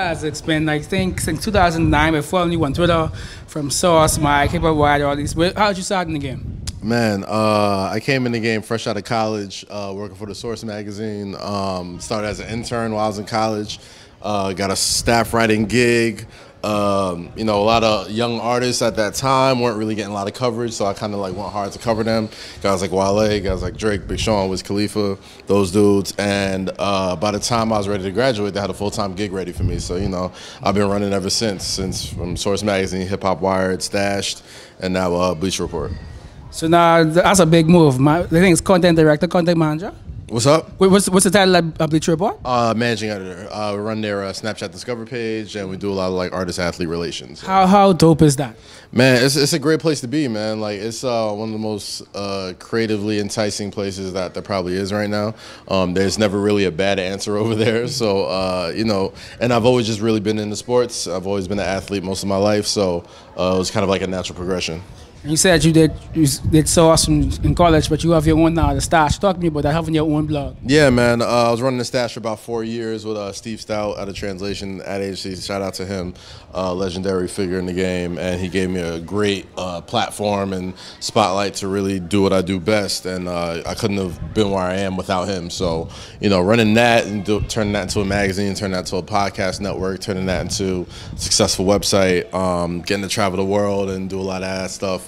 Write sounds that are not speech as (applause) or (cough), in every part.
As it's been, I think, since 2009, I followed you on Twitter from Source, Mike, Hip Hop Wired, all these. How did you start in the game? Man, uh, I came in the game fresh out of college, uh, working for the Source magazine. Um, started as an intern while I was in college. Uh, got a staff writing gig. Um, you know, a lot of young artists at that time weren't really getting a lot of coverage, so I kind of like went hard to cover them. Guys like Wale, guys like Drake, Big Sean, Wiz Khalifa, those dudes. And uh, by the time I was ready to graduate, they had a full time gig ready for me. So you know, I've been running ever since, since from Source Magazine, Hip Hop Wired, Stashed, and now uh, Bleacher Report. So now that's a big move. My, I think it's content director, content manager. What's up? Wait, what's, what's the title of Bleacher Report? Uh, managing editor. Uh, we run their uh, Snapchat Discover page, and we do a lot of like artist athlete relations. How how dope is that? Man, it's, it's a great place to be, man. Like it's uh, one of the most uh, creatively enticing places that there probably is right now. Um, there's never really a bad answer (laughs) over there, so uh, you know. And I've always just really been into sports. I've always been an athlete most of my life, so uh, it was kind of like a natural progression. And you said you did you did so awesome in college, but you have your own now, the Stashed. Talk to me about that, having your own blog. Yeah, man. Uh, I was running the Stashed for about four years with uh, Steve Stoute out of Translation at agency. Shout out to him, uh, legendary figure in the game, and he gave me a great uh, platform and spotlight to really do what I do best. And uh, I couldn't have been where I am without him. So, you know, running that and do, turning that into a magazine, turning that into a podcast network, turning that into a successful website, um, getting to travel the world and do a lot of that stuff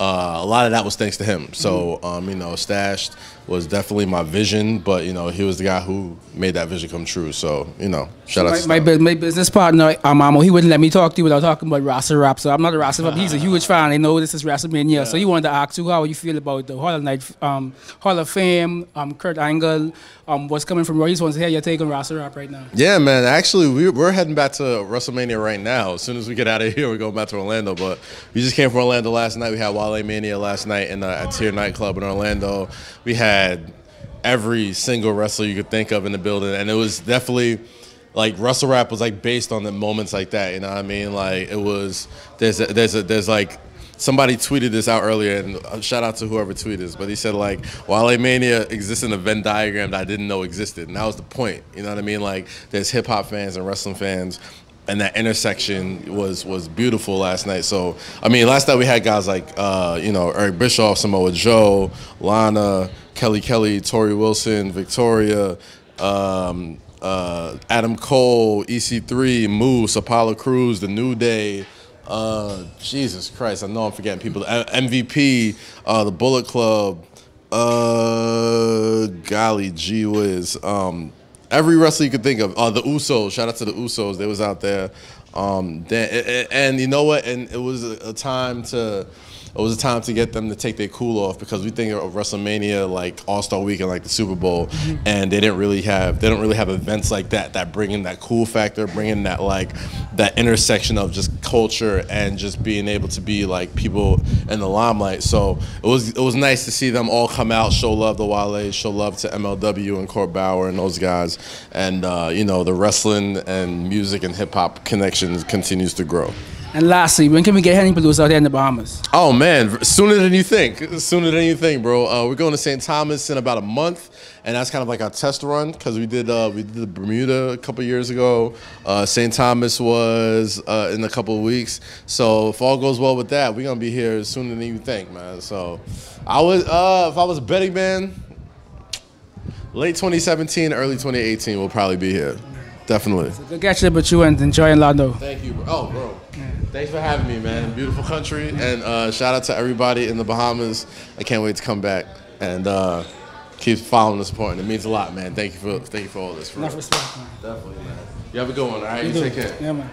uh, a lot of that was thanks to him. So, um, you know, Stashed was definitely my vision, but, you know, he was the guy who made that vision come true. So, you know, shout my, out to my, my, business partner, Amamo, he wouldn't let me talk to you without talking about Wrassle Rap. So I'm not a Wrassle Rap. He's a huge fan. I know this is WrestleMania. Yeah. So he wanted to ask you how you feel about the Hall of, Night, um, Hall of Fame, um, Kurt Angle, um, what's coming from Royce wants to hear your take on Wrassle Rap right now. Yeah, man. Actually, we, we're heading back to WrestleMania right now. As soon as we get out of here, we're going back to Orlando. But we just came from Orlando last night. We had Wale Mania last night in, uh, at Tier Nightclub in Orlando. We had every single wrestler you could think of in the building, and it was definitely like Wrassle Rap was like based on the moments like that. You know what I mean? Like it was there's a, there's a, there's like somebody tweeted this out earlier, and uh, shout out to whoever tweeted this, but he said like Wale Mania exists in a Venn diagram that I didn't know existed, and that was the point. You know what I mean? Like there's hip hop fans and wrestling fans. And that intersection was was beautiful last night. So I mean, last night we had guys like uh, you know Eric Bischoff, Samoa Joe, Lana, Kelly Kelly, Torrie Wilson, Victoria, um, uh, Adam Cole, EC3, Moose, Apollo Crews, The New Day. Uh, Jesus Christ, I know I'm forgetting people. MVP, uh, the Bullet Club, uh, golly, gee whiz. Um, every wrestler you could think of. Uh, the Usos, shout out to the Usos, they was out there. Um, and, and you know what? And it was a time to it was a time to get them to take their cool off because we think of WrestleMania like All Star Weekend, like the Super Bowl, mm-hmm. and they didn't really have they don't really have events like that that bring in that cool factor, bring in that like that intersection of just culture and just being able to be like people in the limelight. So it was it was nice to see them all come out, show love to Wale, show love to MLW and Court Bauer and those guys, and uh, you know the wrestling and music and hip hop continues to grow. And lastly, when can we get Hennypalooza out there in the Bahamas? Oh man, sooner than you think. Sooner than you think, bro. Uh, we're going to St. Thomas in about a month, and that's kind of like our test run because we did uh, we did the Bermuda a couple years ago. Uh, St. Thomas was uh, in a couple of weeks. So if all goes well with that, we're gonna be here sooner than you think, man. So I was uh, if I was a betting man, late 2017, early 2018, we'll probably be here. Definitely. So good catching up with you and enjoying Lando. Thank you, bro. Oh, bro. Yeah. Thanks for having me, man. Beautiful country. And uh, shout out to everybody in the Bahamas. I can't wait to come back and uh, keep following the support. And it means a lot, man. Thank you for thank you for all this. For Enough respect, man. Definitely, man. You have a good one, all right? You, you take care. Yeah, man.